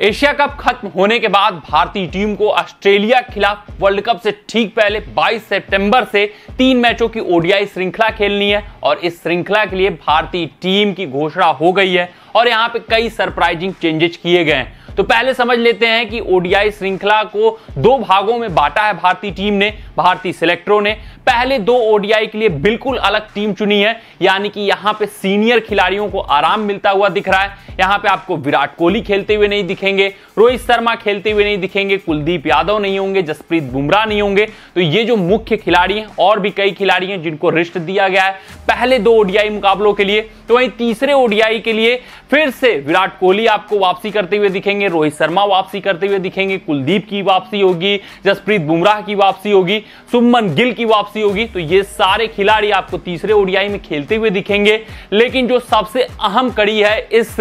Asia cup खत्म होने के बाद भारतीय टीम को ऑस्ट्रेलिया के खिलाफ वर्ल्ड कप से ठीक पहले 22 सितंबर से तीन मैचों की ओडीआई श्रृंखला खेलनी है और इस श्रृंखला के लिए भारतीय टीम की घोषणा हो गई है और यहाँ पे कई सरप्राइजिंग चेंजेस किए गए हैं। तो पहले समझ लेते हैं कि ओडीआई श्रृंखला को दो भागों में बांटा है भारतीय टीम ने। भारतीय सिलेक्टरों ने पहले दो ओडीआई के लिए बिल्कुल अलग टीम चुनी है। यानी कि यहाँ पे सीनियर खिलाड़ियों को आराम मिलता हुआ दिख रहा है। यहाँ पे आपको विराट कोहली खेलते हुए नहीं दिखेंगे, रोहित शर्मा खेलते हुए नहीं दिखेंगे, कुलदीप यादव नहीं होंगे, जसप्रीत बुमराह नहीं होंगे। तो ये जो मुख्य खिलाड़ी हैं, और भी कई खिलाड़ी हैं जिनको रिस्ट दिया गया है पहले दो ओडीआई मुकाबलों के लिए। तो वहीं तीसरे ओडीआई के लिए फिर से विराट कोहली आपको वापसी करते हुए दिखेंगे, रोहित शर्मा वापसी करते हुए दिखेंगे, कुलदीप की वापसी होगी, जसप्रीत बुमराह की वापसी होगी। सुमन गिल की वापसी होगी तो ये सारे खिलाड़ी आपको तीसरे ओडीआई में खेलते हुए दिखेंगे। लेकिन जो सबसे अहम कड़ी है इस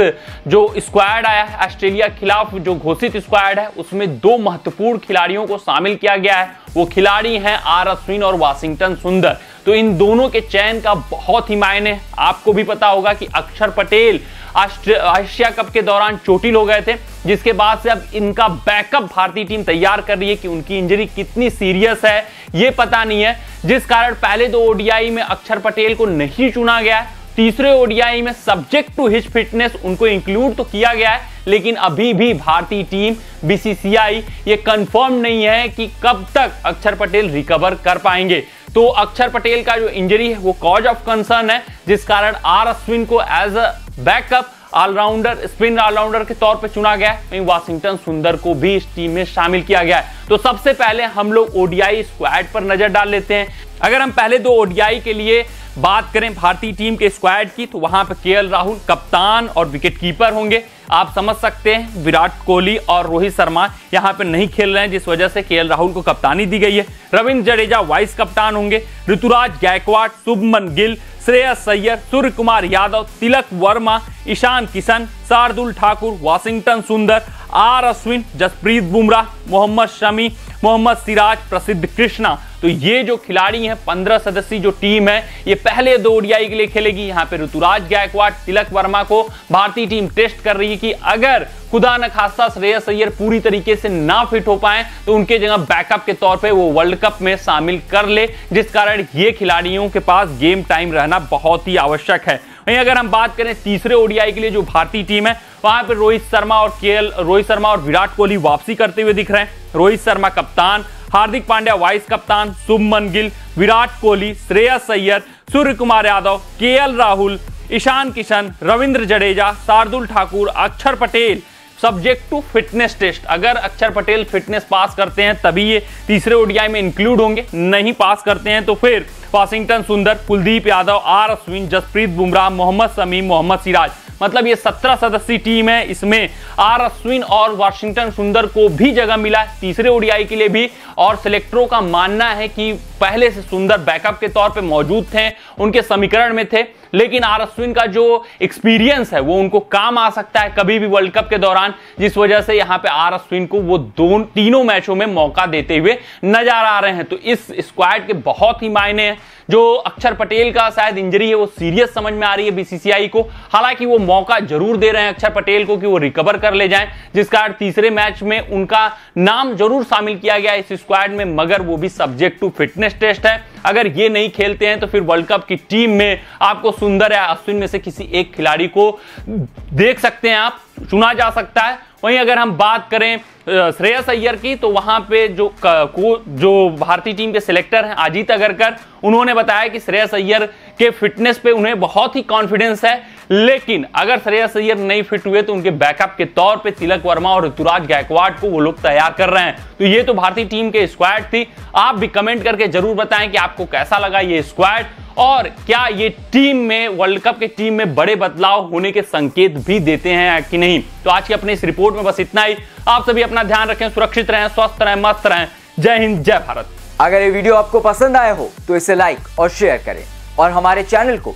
जो स्क्वाड आया है ऑस्ट्रेलिया खिलाफ जो घोषित स्क्वाड है, उसमें दो महत्वपूर्ण खिलाड़ियों को शामिल किया गया है। वो खिलाड़ी हैं आर अश्विन और वाशिंगटन सुंदर। तो इन दोनों के चयन का बहुत ही मायने आपको भी पता होगा कि अक्षर पटेल एशिया कप के दौरान चोटिल हो गए थे, जिसके बाद से अब इनका बैकअप भारतीय टीम तैयार कर रही है कि उनकी इंजरी कितनी सीरियस है, ये पता नहीं है। जिस कारण पहले दो ओडीआई में अक्षर पटेल को नहीं चुना गया तीसरे ओडीआई में सब्जेक्ट टू हिज फिटनेस उनको इंक्लूड तो किया गया है, लेकिन अभी भी भारतीय टीम बीसीसीआई ये कंफर्म नहीं है कि कब तक अक्षर पटेल रिकवर कर पाएँगे। तो अक्षर पटेल का जो इंजरी है, वो कॉज ऑफ़ कंसर्न है, जिस कारण आर अश्विन को as a backup allrounder, spin allrounder के तौर पे चुना गया है। वहीं वाशिंगटन सुंदर को भी इस टीम में शामिल किया गया है। तो सबसे पहले हम लोग ओडीआई स्क्वाड पर नज़र डाल लेते हैं। अगर हम पहले दो ओडीआई के लिए बात करें भारतीय टीम के स्क्वाड की तो वहाँ पर के राहुल कप्तान और विकेट कीपर होंगे। आप समझ सकते हैं, विराट कोहली और रोहित शर्मा यहाँ पर नहीं खेल रहे हैं, जिस वजह से के राहुल को कप्तानी दी गई है। रविंद्र जडेजा वाइस कप्तान होंगे। Ruturaj Gaikwad, Shubman Gill Shreyas Iyer Surya Kumar Yadav Tilak Varma Ishan Kishan Shardul Thakur Washington Sundar are Ashwin, Jasprit Bumrah, Mohammed Shami, Mohammed Siraj, Prasidh Krishna. तो ये जो खिलाड़ी हैं, पंद्रह सदस्यीय जो टीम है, ये पहले दो ओडियाई के लिए खेलेगी। यहाँ पे ऋतुराज गायकवाड़, तिलक वर्मा को भारतीय टीम टेस्ट कर रही है कि अगर खुदा न खासा श्रेयस अय्यर पूरी तरीके से ना फिट हो पाए तो उनके जगह बैकअप के तौर पे वो वर्ल्ड कप में शामिल कर ले, जिस कारण ये खिलाड़ियों के पास गेम टाइम रहना बहुत ही आवश्यक है। वहीं अगर हम बात करें तीसरे ओडीआई के लिए जो भारतीय टीम है वहाँ पर रोहित शर्मा और के रोहित शर्मा और विराट कोहली वापसी करते हुए दिख रहे हैं। रोहित शर्मा कप्तान, हार्दिक पांड्या वाइस कप्तान, शुभमन गिल, विराट कोहली, श्रेयस अय्यर सूर्य कुमार यादव के Rahul, Ishan Kishan, Ravindra Jadeja, Shardul Thakur, Axar Patel subject to fitness test अगर अक्षर पटेल फिटनेस पास करते हैं, तभी ये तीसरे ओडीआई में इंक्लूड होंगे। नहीं पास करते हैं तो फिर वाशिंगटन सुंदर, कुलदीप यादव, आर अश्विन, जसप्रीत बुमराह, मोहम्मद समीम मोहम्मद सिराज। मतलब ये सत्रह सदस्यीय टीम है। इसमें आर अश्विन और वाशिंगटन सुंदर को भी जगह मिला तीसरे ओडीआई के लिए भी और सिलेक्टरों का मानना है कि पहले से सुंदर बैकअप के तौर पे मौजूद थे, उनके समीकरण में थे, लेकिन आर अश्विन का जो एक्सपीरियंस है, वो उनको काम आ सकता है कभी भी वर्ल्ड कप के दौरान, जिस वजह से यहाँ पे आर अश्विन को वो दो, तीनों मैचों में मौका देते हुए नज़र आ रहे हैं। तो इस स्क्वाड के बहुत ही मायने हैं, जो अक्षर पटेल का शायद इंजरी है, वो सीरियस समझ में आ रही है बीसीसीआई को। हालाँकि वो मौका ज़रूर दे रहे हैं अक्षर पटेल को कि वो रिकवर कर ले जाएँ, जिस कारण तीसरे मैच में उनका नाम ज़रूर शामिल किया गया इस स्क्वाड में, मगर वो भी सब्जेक्ट टू फिटनेस टेस्ट है। अगर ये नहीं खेलते हैं तो फिर वर्ल्ड कप की टीम में आपको सुंदर या अश्विन में से किसी एक खिलाड़ी को देख सकते हैं आप, चुना जा सकता है। वहीं अगर हम बात करें श्रेयस अय्यर की तो वहाँ पे जो को जो भारतीय टीम के सिलेक्टर हैं, अजीत अगरकर, उन्होंने बताया कि श्रेयस अय्यर के फिटनेस पे उन्हें बहुत ही कॉन्फिडेंस है। लेकिन अगर श्रेयस अय्यर नहीं फिट हुए तो उनके बैकअप के तौर पे तिलक वर्मा और ऋतुराज गायकवाड़ को वो लोग तैयार कर रहे हैं। तो ये तो भारतीय टीम के स्क्वाड थी। आप भी कमेंट करके ज़रूर बताएँ कि आपको कैसा लगा ये स्क्वाड और क्या ये टीम में वर्ल्ड कप के टीम में बड़े बदलाव होने के संकेत भी देते हैं कि नहीं? तो आज की अपनी इस रिपोर्ट में बस इतना ही। आप सभी अपना ध्यान रखें, सुरक्षित रहें, स्वस्थ रहें, मस्त रहें। जय हिंद, जय भारत। अगर ये वीडियो आपको पसंद आया हो तो इसे लाइक और शेयर करें और हमारे चैनल को